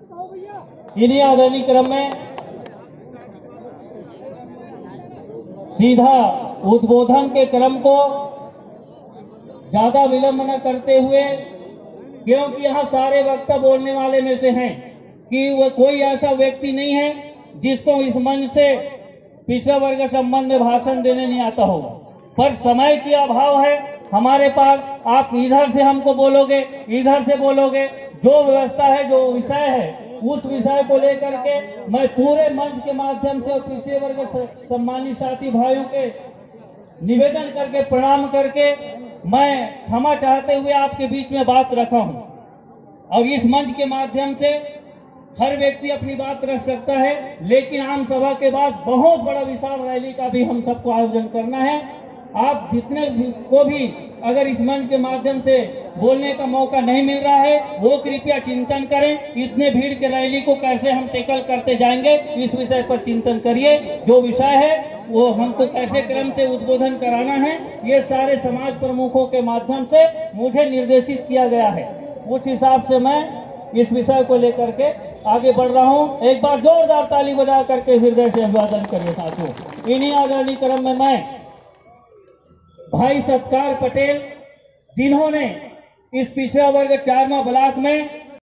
इन्हीं आदरणीय क्रम में सीधा उद्बोधन के क्रम को ज़्यादा विलंब न करते हुए, क्योंकि यहाँ सारे वक्ता बोलने वाले में से हैं कि वह कोई ऐसा व्यक्ति नहीं है जिसको इस मंच से पिछड़ा वर्ग संबंध में भाषण देने नहीं आता होगा पर समय की अभाव है हमारे पास। आप इधर से हमको बोलोगे, इधर से बोलोगे जो व्यवस्था है, जो विषय है, उस विषय को लेकर के मैं पूरे मंच के माध्यम से और पिछड़े वर्ग सम्मानित साथी भाइयों के निवेदन करके, प्रणाम करके मैं क्षमा चाहते हुए आपके बीच में बात रखा हूँ। और इस मंच के माध्यम से हर व्यक्ति अपनी बात रख सकता है, लेकिन आम सभा के बाद बहुत बड़ा विशाल रैली का भी हम सबको आयोजन करना है। आप जितने को भी अगर इस मंच के माध्यम से बोलने का मौका नहीं मिल रहा है। वो कृपया चिंतन करें, इतने भीड़ के रैली को कैसे हम टेकल करते जाएँगे, इस विषय पर चिंतन करिए। जो विषय है, वो हमको कैसे क्रम से उद्बोधन कराना है, ये सारे समाज प्रमुखों के माध्यम से मुझे निर्देशित किया गया है। उस हिसाब से मैं इस विषय को लेकर के आगे बढ़ रहा हूँ। एक बार जोरदार ताली बजा करके हृदय से अभिवादन करिए साथियों, इन्हीं आदरणीय क्रम में मैं भाई सत्कार पटेल, जिन्होंने इस पिछड़ा वर्ग चारमा ब्लॉक में